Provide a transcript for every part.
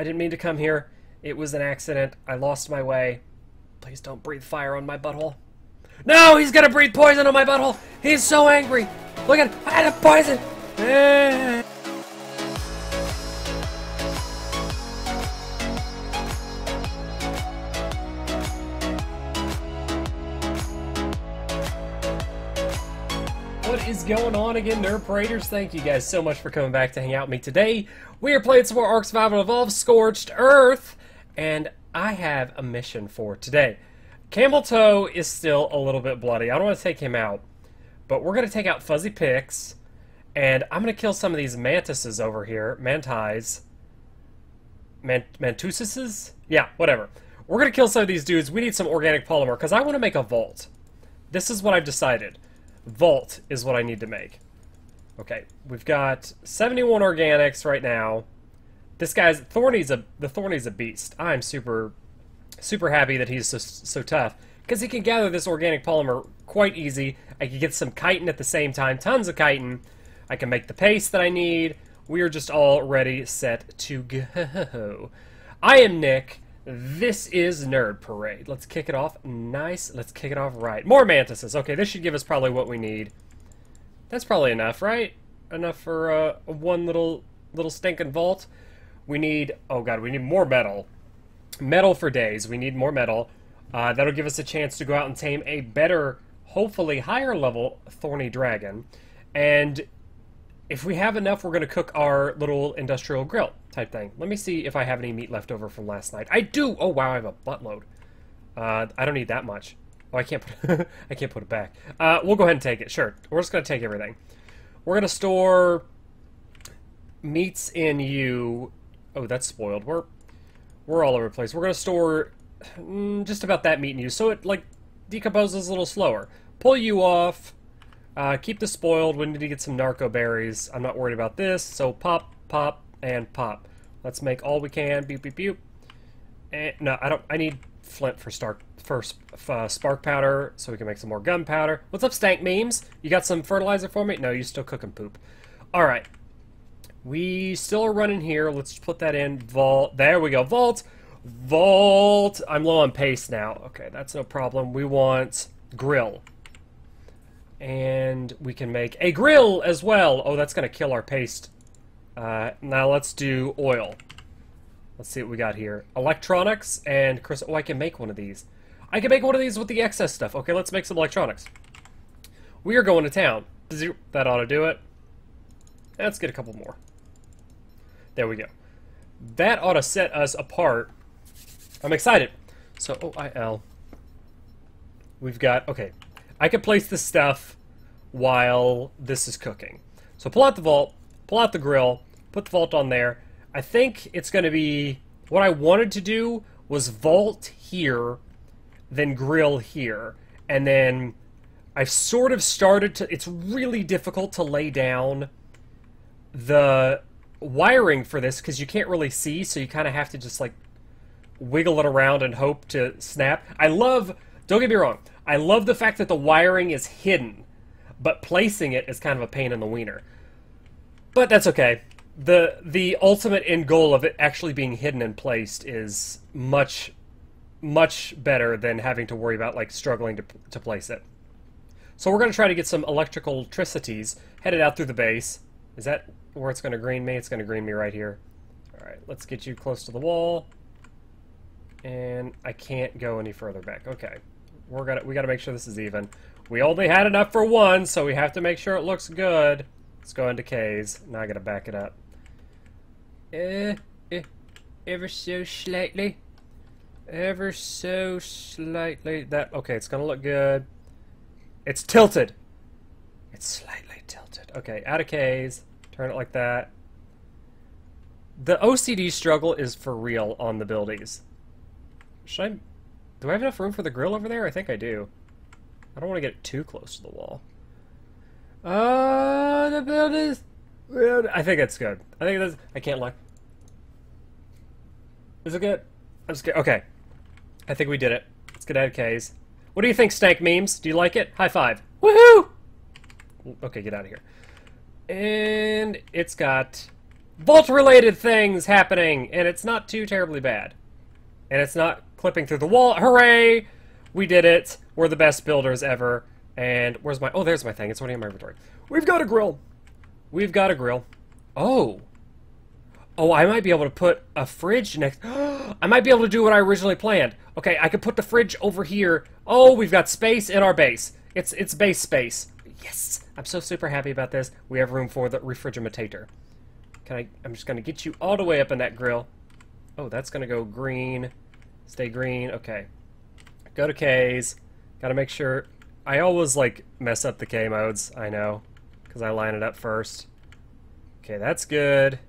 I didn't mean to come here. It was an accident. I lost my way. Please don't breathe fire on my butthole. No, he's gonna breathe poison on my butthole. He's so angry. Look at, I had a poison. Eh. Going on again, Nerd Paraders? Thank you guys so much for coming back to hang out with me today. We are playing some more Ark Survival Evolved Scorched Earth, and I have a mission for today. Camel Toe is still a little bit bloody. I don't want to take him out, but we're going to take out Fuzzy Pix, and I'm going to kill some of these mantises over here. Mantis. Man Mantusises? Yeah, whatever. We're going to kill some of these dudes. We need some organic polymer, because I want to make a vault. This is what I've decided. Vault is what I need to make. Okay, we've got 71 organics right now. This guy's Thorny's a the Thorny's a beast. I'm super super happy that he's so so tough because he can gather this organic polymer quite easy. I can get some chitin at the same time, tons of chitin. I can make the paste that I need. We are just all ready, set to go. I am Nick. This is Nerd Parade. Let's kick it off nice. Let's kick it off right. More mantises. Okay, this should give us probably what we need. That's probably enough, right? Enough for uh, one little little stinking vault. We need, oh god, we need more metal. Metal for days. We need more metal. Uh, that'll give us a chance to go out and tame a better, hopefully higher level Thorny Dragon. And if we have enough, we're going to cook our little industrial grill type thing. Let me see if I have any meat left over from last night. I do! Oh, wow, I have a buttload. Uh, I don't need that much. Oh, I can't put I can't put it back. Uh, we'll go ahead and take it. Sure. We're just going to take everything. We're going to store meats in you. Oh, that's spoiled. We're we're all over the place. We're going to store mm, just about that meat in you, so it, like, decomposes a little slower. Pull you off. Uh, keep the spoiled. We need to get some narco berries. I'm not worried about this, so pop, pop, and pop. Let's make all we can. Beep, beep, beep. And, no, I don't. I need flint for start first uh, spark powder, so we can make some more gunpowder. What's up, stank memes? You got some fertilizer for me? No, you still cooking poop. All right. We still are running here. Let's put that in. Vault. There we go. Vault. Vault. I'm low on paste now. Okay, that's no problem. We want grill. And we can make a grill as well. Oh, that's going to kill our paste uh, now let's do oil. Let's see what we got here. Electronics and Chris. Oh, I can make one of these. I can make one of these with the excess stuff. Okay, let's make some electronics. We are going to town. That ought to do it. Let's get a couple more. There we go. That ought to set us apart. I'm excited. So, OIL. We've got, okay. I can place this stuff while this is cooking. So pull out the vault, pull out the grill, put the vault on there. I think it's going to be... What I wanted to do was vault here, then grill here, and then I've sort of started to... It's really difficult to lay down the wiring for this because you can't really see, so you kind of have to just, like, wiggle it around and hope to snap. I love... Don't get me wrong. I love the fact that the wiring is hidden, but placing it is kind of a pain in the wiener. But that's okay the the ultimate end goal of it actually being hidden and placed is much much better than having to worry about like struggling to, to place it. So we're going to try to get some electrical tricities headed out through the base. Is that where it's going to green me? It's going to green me right here. All right, let's get you close to the wall. And I can't go any further back. Okay. We're gonna we got to make sure this is even. We only had enough for one, so we have to make sure it looks good. Let's go into K's. Now I got to back it up. Uh, uh, ever so slightly. Ever so slightly. That okay, it's gonna look good. It's tilted. It's slightly tilted. Okay, out of K's. Turn it like that. The OCD struggle is for real on the buildies. Should I... Do I have enough room for the grill over there? I think I do. I don't want to get it too close to the wall. Uh, the buildings I think it's good. I think that's. I can't lie. Is it good? I'm just. Okay. I think we did it. Let's get out of K's. What do you think, Stank Memes? Do you like it? High five. Woohoo! Okay, get out of here. And it's got vault-related things happening, and it's not too terribly bad. And it's not clipping through the wall. Hooray! We did it. We're the best builders ever. And where's my... Oh, there's my thing. It's already in my inventory. We've got a grill. We've got a grill. Oh. Oh, I might be able to put a fridge next... I might be able to do what I originally planned. Okay, I could put the fridge over here. Oh, we've got space in our base. It's it's base space. Yes! I'm so super happy about this. We have room for the refrigerator. Can I... I'm just going to get you all the way up in that grill. Oh, that's going to go green. Stay green. Okay. Go to K's. Gotta make sure... I always, like, mess up the K modes. I know. Because I line it up first. Okay, that's good.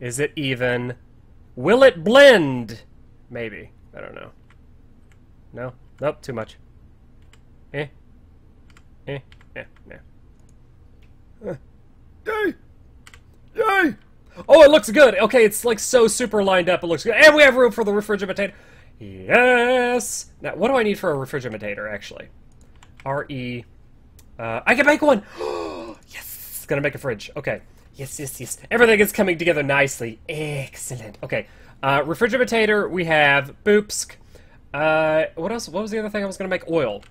Is it even? Will it blend? Maybe. I don't know. No? Nope, too much. Eh. Eh. Eh. Yeah. Uh. Yay! Yay! Oh, it looks good! Okay, it's like so super lined up, it looks good. And we have room for the refrigerator. Yes! Now, what do I need for a refrigerator, actually? R-E... Uh, I can make one! yes! Gonna make a fridge. Okay. Yes, yes, yes. Everything is coming together nicely. Excellent. Okay. Uh, refrigerator, we have Boopsk. Uh, what else? What was the other thing I was gonna make? Oil.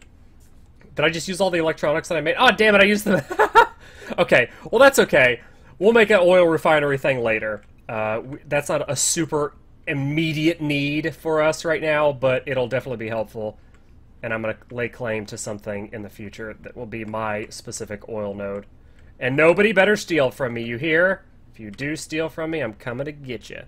Did I just use all the electronics that I made? Oh, damn it, I used them. okay, well, that's okay. We'll make an oil refinery thing later. Uh, that's not a super immediate need for us right now, but it'll definitely be helpful. And I'm going to lay claim to something in the future that will be my specific oil node. And nobody better steal from me, you hear? If you do steal from me, I'm coming to get you.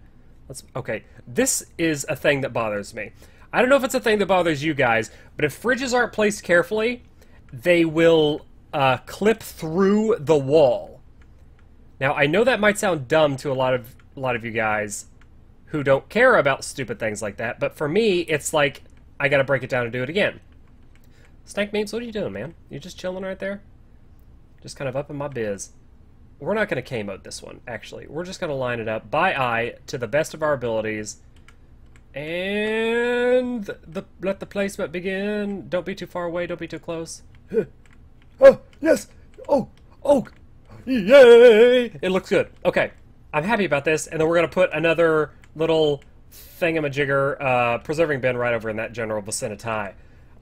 Let's, okay, this is a thing that bothers me. I don't know if it's a thing that bothers you guys, but if fridges aren't placed carefully, they will uh, clip through the wall. Now, I know that might sound dumb to a lot of a lot of you guys, who don't care about stupid things like that. But for me, it's like, I gotta break it down and do it again. Stank Memes, what are you doing, man? You just chilling right there? Just kind of up in my biz. We're not gonna K-mode this one, actually. We're just gonna line it up by eye to the best of our abilities. And the, let the placement begin. Don't be too far away, don't be too close. oh, yes! Oh, oh, yay! It looks good. Okay, I'm happy about this, and then we're gonna put another little thingamajigger uh, preserving bin right over in that general vicinity.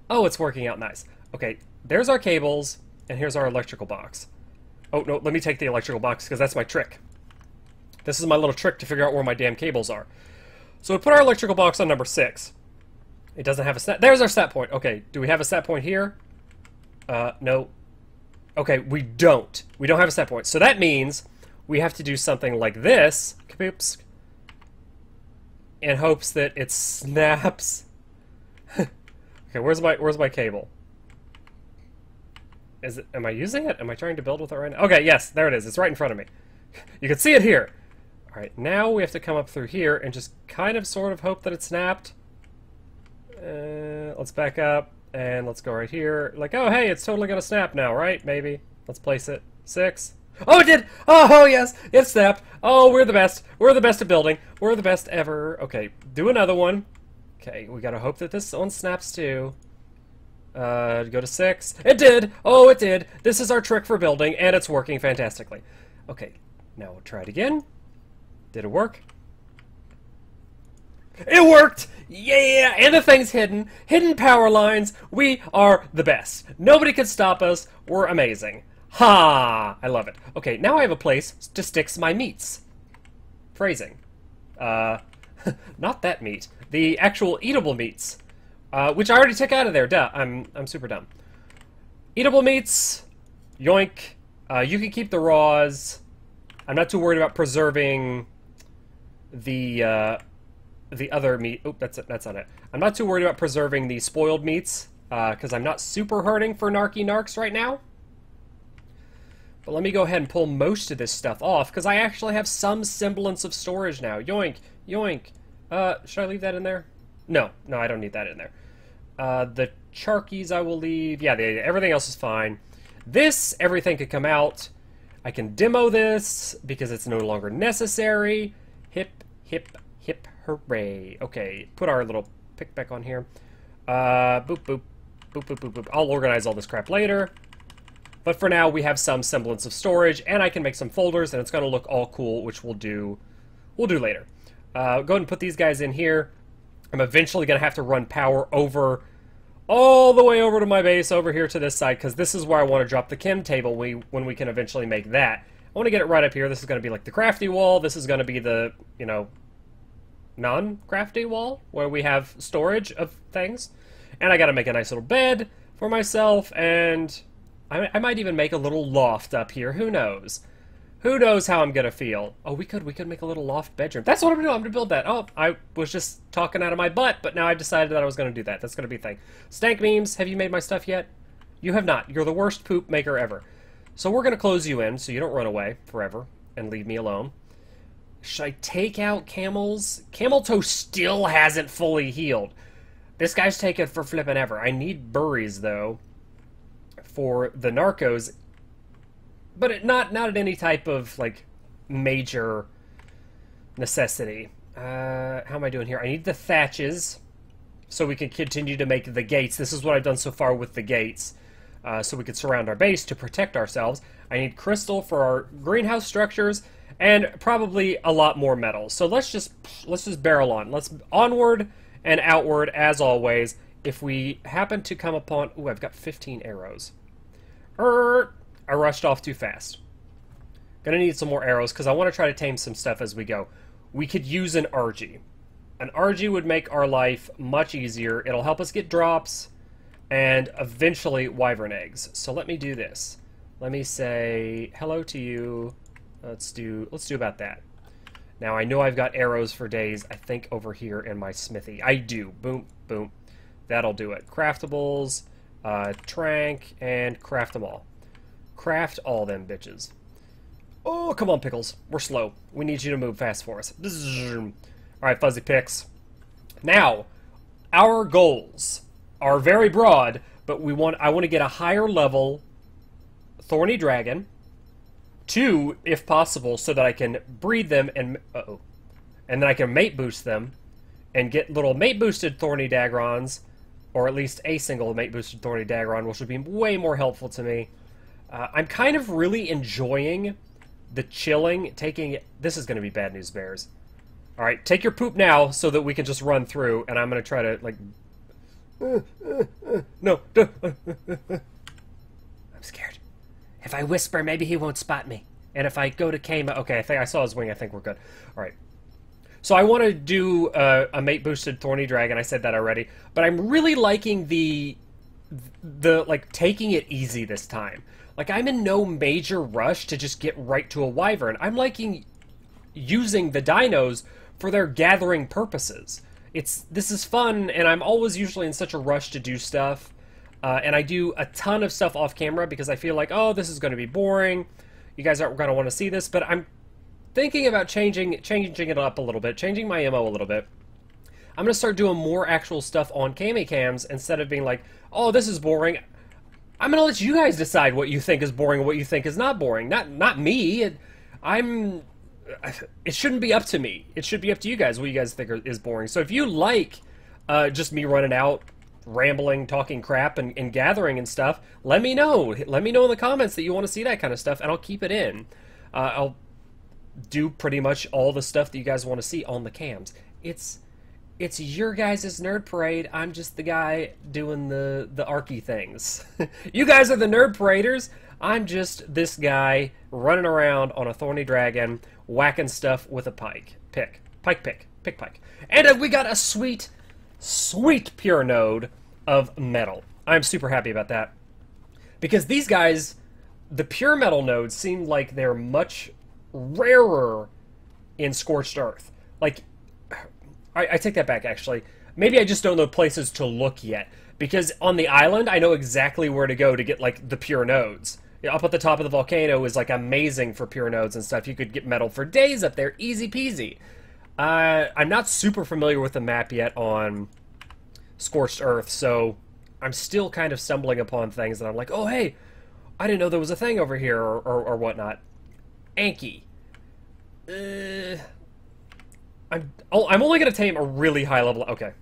Oh, it's working out nice. Okay, there's our cables, and here's our electrical box. Oh, no, let me take the electrical box, because that's my trick. This is my little trick to figure out where my damn cables are. So we put our electrical box on number 6. It doesn't have a set. There's our set point. Okay, do we have a set point here? Uh, no. Okay, we don't. We don't have a set point. So that means we have to do something like this. Oops in hopes that it snaps. okay, where's my where's my cable? Is it? Am I using it? Am I trying to build with it right now? Okay, yes, there it is. It's right in front of me. You can see it here. All right, now we have to come up through here and just kind of sort of hope that it snapped. Uh, let's back up and let's go right here. Like, oh, hey, it's totally gonna snap now, right? Maybe. Let's place it. Six. Oh, it did! Oh, yes! It snapped! Oh, we're the best! We're the best at building! We're the best ever! Okay, do another one. Okay, we gotta hope that this one snaps too. Uh, go to six. It did! Oh, it did! This is our trick for building, and it's working fantastically. Okay, now we'll try it again. Did it work? It worked! Yeah! And the thing's hidden. Hidden power lines. We are the best. Nobody can stop us. We're amazing. Ha! I love it. Okay, now I have a place to stick my meats. Phrasing. Uh, not that meat. The actual eatable meats. Uh, which I already took out of there. Duh, I'm, I'm super dumb. Eatable meats. Yoink. Uh, you can keep the raws. I'm not too worried about preserving the, uh, the other meat. Oh, that's. That's not it. I'm not too worried about preserving the spoiled meats, because uh, I'm not super hurting for Narky Narks right now. But let me go ahead and pull most of this stuff off, because I actually have some semblance of storage now. Yoink, yoink. Uh, should I leave that in there? No, no, I don't need that in there. Uh, the charkies I will leave. Yeah, the, everything else is fine. This, everything could come out. I can demo this, because it's no longer necessary. Hip, hip, hip, hooray. Okay, put our little pick back on here. Uh, boop, boop, boop, boop, boop, boop. I'll organize all this crap later. But for now, we have some semblance of storage, and I can make some folders, and it's going to look all cool, which we'll do, we'll do later. Uh, go ahead and put these guys in here. I'm eventually going to have to run power over all the way over to my base over here to this side because this is where I want to drop the chem table we, when we can eventually make that. I want to get it right up here. This is going to be like the crafty wall. This is going to be the, you know, non-crafty wall where we have storage of things. And I got to make a nice little bed for myself and I, I might even make a little loft up here. Who knows? Who knows how I'm gonna feel? Oh, we could we could make a little loft bedroom. That's what I'm gonna do. I'm gonna build that. Oh, I was just talking out of my butt, but now I decided that I was gonna do that. That's gonna be a thing. Stank memes. Have you made my stuff yet? You have not. You're the worst poop maker ever. So we're gonna close you in so you don't run away forever and leave me alone. Should I take out camels? Camel toe still hasn't fully healed. This guy's taken for flipping ever. I need burries though for the narcos but it, not not at any type of like major necessity. Uh, how am I doing here? I need the thatches so we can continue to make the gates. This is what I've done so far with the gates. Uh, so we could surround our base to protect ourselves. I need crystal for our greenhouse structures and probably a lot more metal. So let's just let's just barrel on. Let's onward and outward as always. If we happen to come upon, oh, I've got 15 arrows. Er, I rushed off too fast. Gonna need some more arrows because I want to try to tame some stuff as we go. We could use an Argy. An Argy would make our life much easier. It'll help us get drops and eventually wyvern eggs. So let me do this. Let me say hello to you. Let's do let's do about that. Now I know I've got arrows for days, I think over here in my smithy. I do. Boom, boom. That'll do it. Craftables, uh, trank, and craft them all. Craft all them bitches. Oh, come on, Pickles. We're slow. We need you to move fast for us. Alright, Fuzzy Picks. Now, our goals are very broad, but we want I want to get a higher level Thorny Dragon. Two, if possible, so that I can breed them and... Uh-oh. And then I can mate boost them and get little mate boosted Thorny Dagrons, or at least a single mate boosted Thorny Dagron, which would be way more helpful to me. Uh, I'm kind of really enjoying the chilling, taking... This is going to be bad news, Bears. Alright, take your poop now so that we can just run through, and I'm going to try to, like... no. I'm scared. If I whisper, maybe he won't spot me. And if I go to Kama... Okay, I think I saw his wing. I think we're good. Alright. So I want to do uh, a mate-boosted Thorny Dragon. I said that already. But I'm really liking the... The, like, taking it easy this time. Like, I'm in no major rush to just get right to a wyvern. I'm liking using the dinos for their gathering purposes. It's This is fun, and I'm always usually in such a rush to do stuff. Uh, and I do a ton of stuff off camera because I feel like, oh, this is going to be boring. You guys aren't going to want to see this, but I'm thinking about changing changing it up a little bit, changing my MO a little bit. I'm going to start doing more actual stuff on Cami Cams instead of being like, oh, this is boring. I'm gonna let you guys decide what you think is boring and what you think is not boring. Not not me. It, I'm. It shouldn't be up to me. It should be up to you guys what you guys think is boring. So if you like uh, just me running out, rambling, talking crap, and, and gathering and stuff, let me know. Let me know in the comments that you want to see that kind of stuff, and I'll keep it in. Uh, I'll do pretty much all the stuff that you guys want to see on the cams. It's it's your guys' nerd parade. I'm just the guy doing the the arky things. you guys are the nerd paraders. I'm just this guy running around on a thorny dragon, whacking stuff with a pike pick, pike pick, pick pike. And uh, we got a sweet, sweet pure node of metal. I'm super happy about that because these guys, the pure metal nodes, seem like they're much rarer in Scorched Earth. Like I, I take that back, actually. Maybe I just don't know places to look yet. Because on the island, I know exactly where to go to get, like, the pure nodes. Up at the top of the volcano is, like, amazing for pure nodes and stuff. You could get metal for days up there. Easy peasy. Uh, I'm not super familiar with the map yet on Scorched Earth, so I'm still kind of stumbling upon things that I'm like, oh, hey, I didn't know there was a thing over here, or, or, or whatnot. Anki. Uh, I'm oh, I'm only going to tame a really high level. Okay,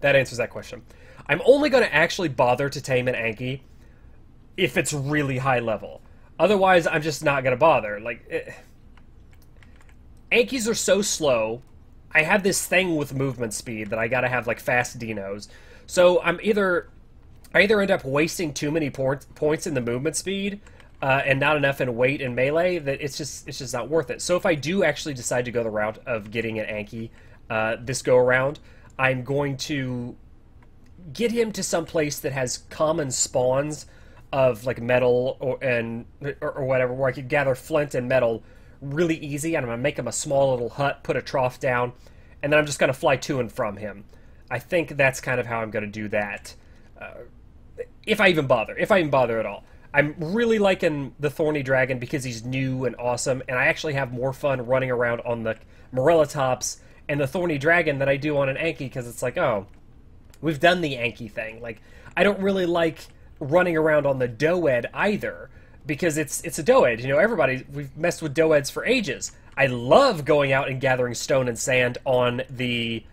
that answers that question. I'm only going to actually bother to tame an Anki if it's really high level. Otherwise, I'm just not gonna bother. Like, it... Ankies are so slow. I have this thing with movement speed that I gotta have like fast dinos. So I'm either I either end up wasting too many points in the movement speed uh, and not enough in weight and melee that it's just it's just not worth it. So if I do actually decide to go the route of getting an Anki uh, this go around, I'm going to get him to some place that has common spawns of like metal or and or, or whatever, where I could gather flint and metal really easy. And I'm gonna make him a small little hut, put a trough down, and then I'm just gonna fly to and from him. I think that's kind of how I'm gonna do that, uh, if I even bother, if I even bother at all. I'm really liking the Thorny Dragon because he's new and awesome, and I actually have more fun running around on the Morellatops and the Thorny Dragon than I do on an Anki because it's like, oh, we've done the Anki thing. Like, I don't really like running around on the Doed either because it's it's a Doed. You know, everybody we've messed with Doeds for ages. I love going out and gathering stone and sand on the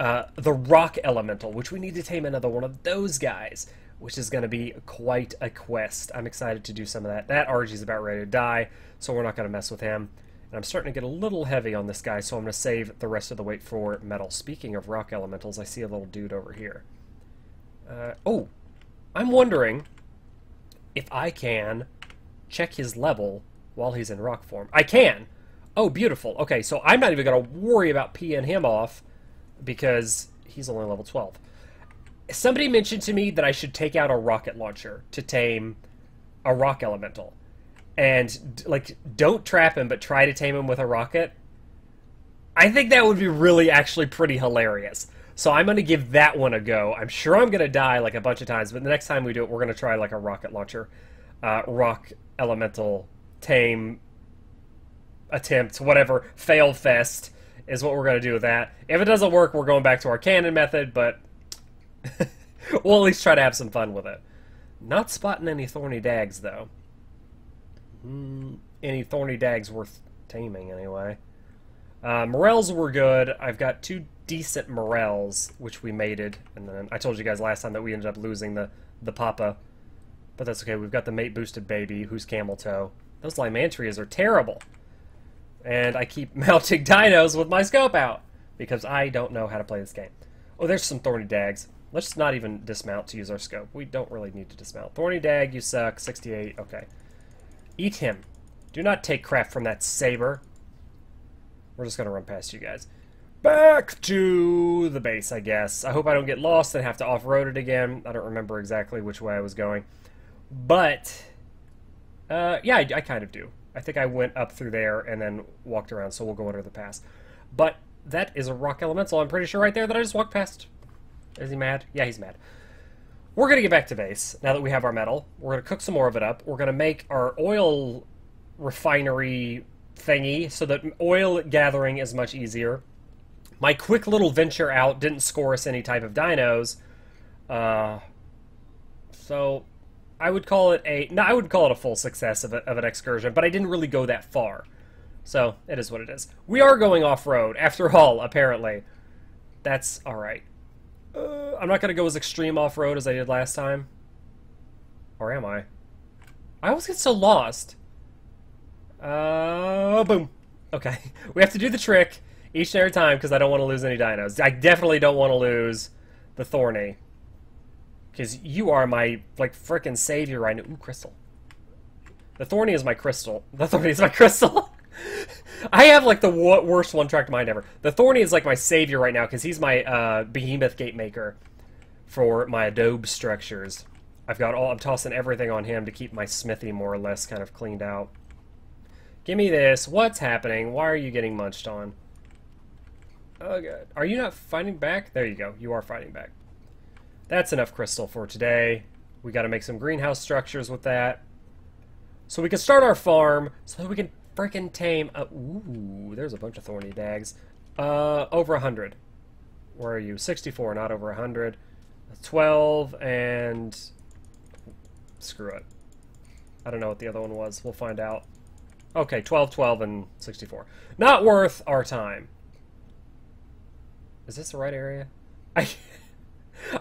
uh, the rock elemental, which we need to tame another one of those guys, which is going to be quite a quest. I'm excited to do some of that. That Argy's about ready to die, so we're not going to mess with him. And I'm starting to get a little heavy on this guy, so I'm going to save the rest of the weight for metal. Speaking of rock elementals, I see a little dude over here. Uh, oh, I'm wondering if I can check his level while he's in rock form. I can! Oh, beautiful. Okay, so I'm not even going to worry about peeing him off because he's only level 12. Somebody mentioned to me that I should take out a rocket launcher to tame a rock elemental. And, like, don't trap him, but try to tame him with a rocket. I think that would be really actually pretty hilarious. So I'm going to give that one a go. I'm sure I'm going to die like a bunch of times, but the next time we do it, we're going to try like a rocket launcher, uh, rock elemental tame attempt, whatever, fail fest is what we're going to do with that. If it doesn't work, we're going back to our cannon method, but we'll at least try to have some fun with it. Not spotting any thorny dags, though. Mm, any thorny dags worth taming, anyway. Uh, morels were good. I've got two decent morels, which we mated, and then I told you guys last time that we ended up losing the the papa, but that's okay. We've got the mate boosted baby, who's camel toe. Those Lymantrias are terrible, and I keep mounting dinos with my scope out because I don't know how to play this game. Oh, there's some thorny dags. Let's not even dismount to use our scope. We don't really need to dismount. Thorny dag, you suck. 68. Okay. Eat him. Do not take crap from that saber. We're just gonna run past you guys back to the base, I guess. I hope I don't get lost and have to off-road it again. I don't remember exactly which way I was going. But, uh, yeah, I, I, kind of do. I think I went up through there and then walked around, so we'll go under the pass. But that is a rock elemental, I'm pretty sure, right there that I just walked past. Is he mad? Yeah, he's mad. We're going to get back to base now that we have our metal. We're going to cook some more of it up. We're going to make our oil refinery thingy so that oil gathering is much easier my quick little venture out didn't score us any type of dinos. Uh, so I would call it a no, I would call it a full success of, a, of an excursion, but I didn't really go that far. So it is what it is. We are going off road after all. Apparently, that's all right. I'm not gonna go as extreme off road as I did last time, or am I? I always get so lost. Uh, boom. Okay, we have to do the trick each and every time because I don't want to lose any dinos. I definitely don't want to lose the Thorny. Because you are my, like, freaking savior right now. Ooh, crystal. The Thorny is my crystal. The Thorny is my crystal. I have, like, the worst one-track mind ever. The Thorny is, like, my savior right now because he's my uh, behemoth gate maker for my adobe structures. I've got all, I'm tossing everything on him to keep my smithy more or less kind of cleaned out. Give me this. What's happening? Why are you getting munched on? Oh god. Are you not fighting back? There you go. You are fighting back. That's enough crystal for today. We got to make some greenhouse structures with that. So we can start our farm so that we can freaking tame... Uh, ooh, there's a bunch of thorny dags. Uh, over 100. Where are you? 64, not over 100. 12 and... Screw it. I don't know what the other one was. We'll find out. Okay, 12, 12, and 64. Not worth our time. Is this the right area? I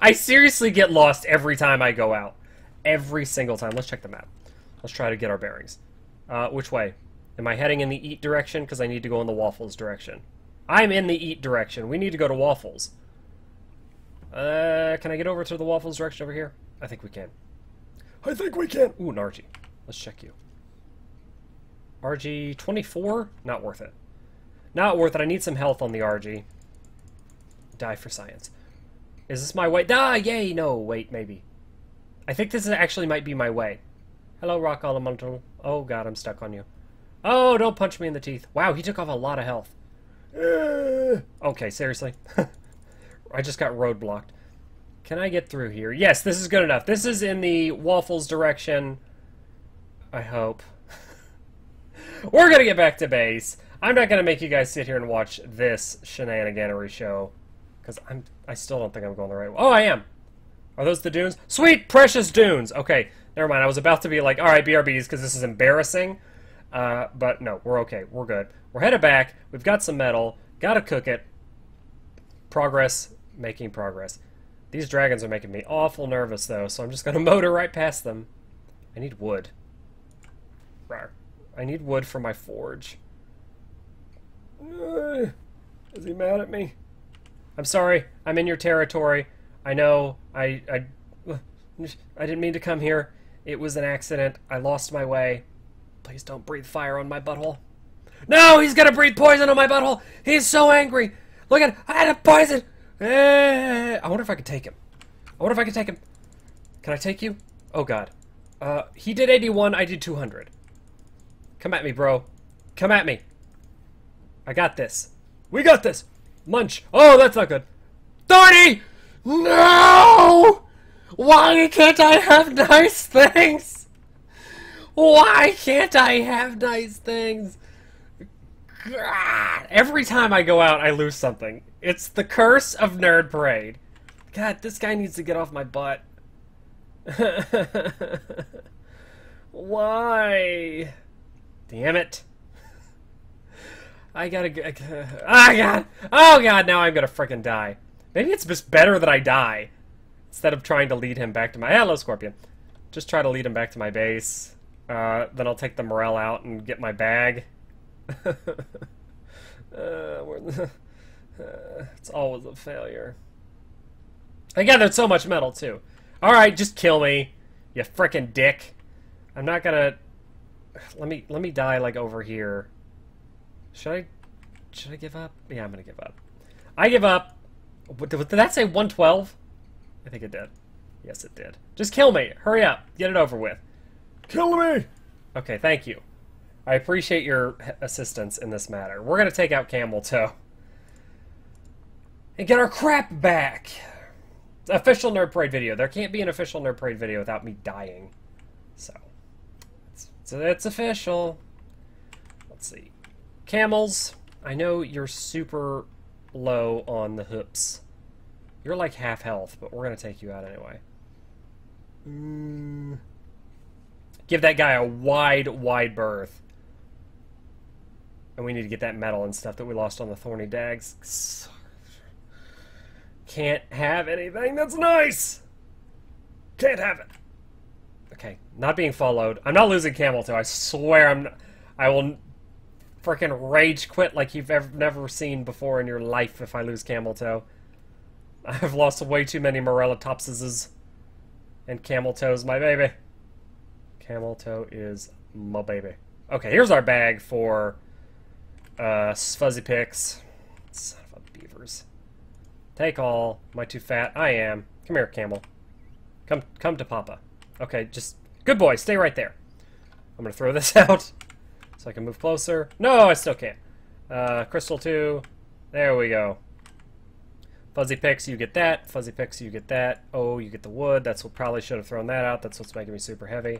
I seriously get lost every time I go out. every single time. Let's check the map. Let's try to get our bearings. Uh, which way? Am I heading in the eat direction? Because I need to go in the waffles direction. I'm in the eat direction. We need to go to waffles. Uh, can I get over to the waffles direction over here? I think we can. I think we can. Ooh, an Argy. Let's check you. Argy 24? Not worth it. Not worth it. I need some health on the Argy. Die for science. Is this my way? Ah, yay! No, wait, maybe. I think this is actually might be my way. Hello, Rock Elemental. Oh god, I'm stuck on you. Oh, don't punch me in the teeth. Wow, he took off a lot of health. okay, seriously? I just got roadblocked. Can I get through here? Yes, this is good enough. This is in the waffles direction. I hope. We're gonna get back to base. I'm not gonna make you guys sit here and watch this shenaniganery show. Because I'm I still don't think I'm going the right way. Oh, I am. Are those the dunes? Sweet, precious dunes. Okay, never mind. I was about to be like, all right, BRBs, because this is embarrassing. Uh, but no, we're okay. We're good. We're headed back. We've got some metal. Gotta cook it. Progress. Making progress. These dragons are making me awful nervous, though, so I'm just gonna motor right past them. I need wood. I need wood for my forge. Is he mad at me? I'm sorry. I'm in your territory. I know. I, I, I didn't mean to come here. It was an accident. I lost my way. Please don't breathe fire on my butthole. No, he's gonna breathe poison on my butthole. He's so angry. Look at, I had a poison. Eh, I wonder if I could take him. I wonder if I could take him. Can I take you? Oh God. Uh, he did 81. I did 200. Come at me, bro. Come at me. I got this. We got this. Munch. Oh, that's not good. 30! No! Why can't I have nice things? Why can't I have nice things? Every time I go out, I lose something. It's the curse of Nerd Parade. God, this guy needs to get off my butt. Why? Damn it. I gotta get. Ah, God! Oh, God, now I'm gonna fricking die. Maybe it's just better that I die. Instead of trying to lead him back to my... Hello, Scorpion. Just try to lead him back to my base. Uh, then I'll take the morale out and get my bag. uh, uh, it's always a failure. I gathered so much metal, too. Alright, just kill me, you fricking dick. I'm not gonna... Let me, let me die, like, over here. Should I... Should I give up? Yeah, I'm gonna give up. I give up. Did that say 112? I think it did. Yes, it did. Just kill me. Hurry up. Get it over with. Kill me! Okay, thank you. I appreciate your assistance in this matter. We're gonna take out Campbell, too. And get our crap back! Official Nerd Parade video. There can't be an official Nerd Parade video without me dying. So, it's, it's, it's official. Let's see. Camels, I know you're super low on the hoops. You're like half health, but we're going to take you out anyway. Mm. Give that guy a wide, wide berth. And we need to get that metal and stuff that we lost on the Thorny Dags. Can't have anything that's nice! Can't have it. Okay, not being followed. I'm not losing Camel Toe. I swear I'm... I will freaking rage quit like you've ever never seen before in your life if I lose Camel Toe. I've lost way too many Morelatopsises. And Camel Toe's my baby. Camel Toe is my baby. Okay, here's our bag for uh, Fuzzy Picks. Son of a beavers. Take all. Am I too fat? I am. Come here, Camel. Come, come to Papa. Okay, just... Good boy, stay right there. I'm gonna throw this out. So I can move closer. No, I still can't. Uh, crystal 2. There we go. Fuzzy picks, you get that. Fuzzy picks, you get that. Oh, you get the wood. That's what probably should have thrown that out. That's what's making me super heavy.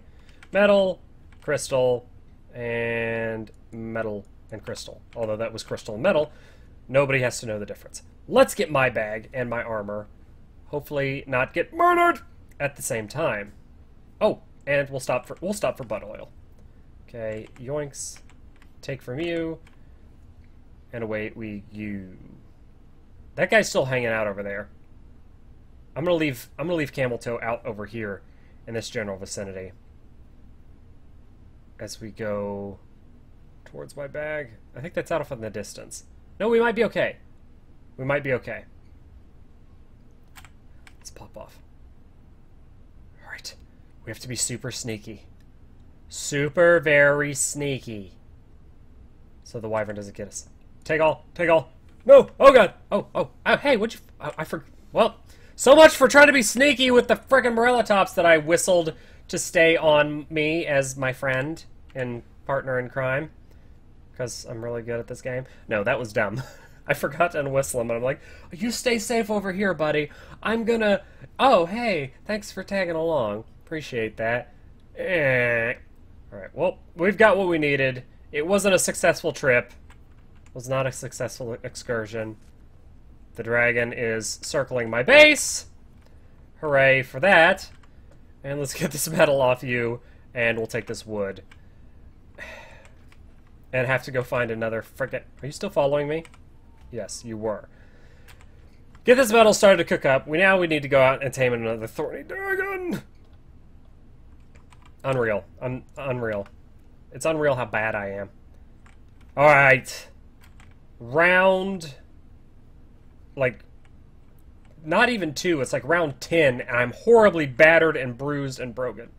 Metal, crystal, and metal and crystal. Although that was crystal and metal, nobody has to know the difference. Let's get my bag and my armor. Hopefully not get murdered at the same time. Oh, and we'll stop for we'll stop for butt oil. Okay, yoinks. Take from you. And away we you. That guy's still hanging out over there. I'm gonna leave I'm gonna leave Camel Toe out over here in this general vicinity. As we go towards my bag. I think that's out in the distance. No, we might be okay. We might be okay. Let's pop off. Alright. We have to be super sneaky. Super very sneaky. So the wyvern doesn't get us. Take all. Take all. No! Oh god! Oh, oh. oh hey, what'd you... I, I for... Well, so much for trying to be sneaky with the frickin' Morellatops that I whistled to stay on me as my friend and partner in crime. Because I'm really good at this game. No, that was dumb. I forgot to unwhistle him, and I'm like, you stay safe over here, buddy. I'm gonna... Oh, hey, thanks for tagging along. Appreciate that. Eh. Alright, well, we've got what we needed. It wasn't a successful trip. It was not a successful excursion. The dragon is circling my base. Hooray for that. And let's get this metal off you, and we'll take this wood. And have to go find another frickin'... Are you still following me? Yes, you were. Get this metal started to cook up. We Now we need to go out and tame another thorny dragon! Unreal. Un unreal. It's unreal how bad I am. Alright. Round... Like... Not even two, it's like round ten, and I'm horribly battered and bruised and broken.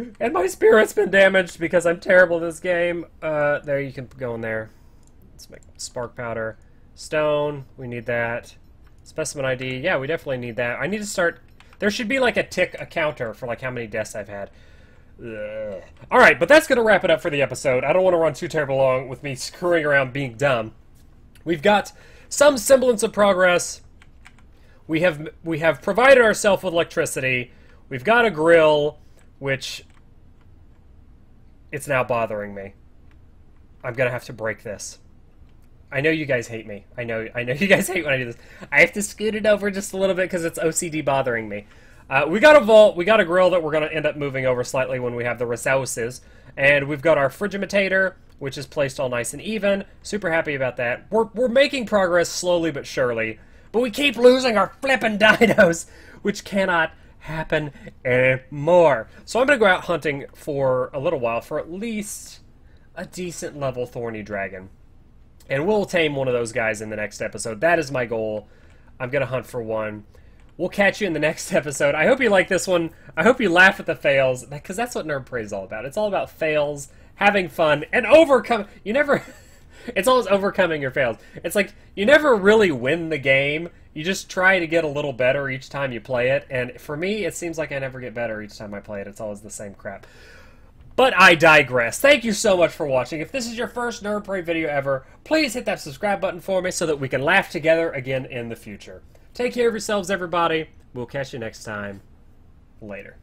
and my spirit's been damaged because I'm terrible at this game. Uh, there, you can go in there. Let's make spark powder. Stone, we need that. Specimen ID, yeah, we definitely need that. I need to start... There should be like a tick, a counter for like how many deaths I've had. Alright, but that's going to wrap it up for the episode. I don't want to run too terrible long with me screwing around being dumb. We've got some semblance of progress. We have we have provided ourselves with electricity. We've got a grill which it's now bothering me. I'm gonna have to break this. I know you guys hate me. I know I know you guys hate when I do this. I have to scoot it over just a little bit because it's OCD bothering me. Uh, we got a vault, we got a grill that we're going to end up moving over slightly when we have the resources. And we've got our frigimitator, which is placed all nice and even. Super happy about that. We're, we're making progress slowly but surely. But we keep losing our flippin' dinos, which cannot happen anymore. So I'm going to go out hunting for a little while for at least a decent level Thorny Dragon. And we'll tame one of those guys in the next episode. That is my goal. I'm going to hunt for one. We'll catch you in the next episode. I hope you like this one. I hope you laugh at the fails, because that's what Nerd Parade is all about. It's all about fails, having fun, and overcome. You never... it's always overcoming your fails. It's like, you never really win the game you just try to get a little better each time you play it, and for me, it seems like I never get better each time I play it. It's always the same crap. But I digress. Thank you so much for watching. If this is your first Nerd Parade video ever, please hit that subscribe button for me so that we can laugh together again in the future. Take care of yourselves, everybody. We'll catch you next time. Later.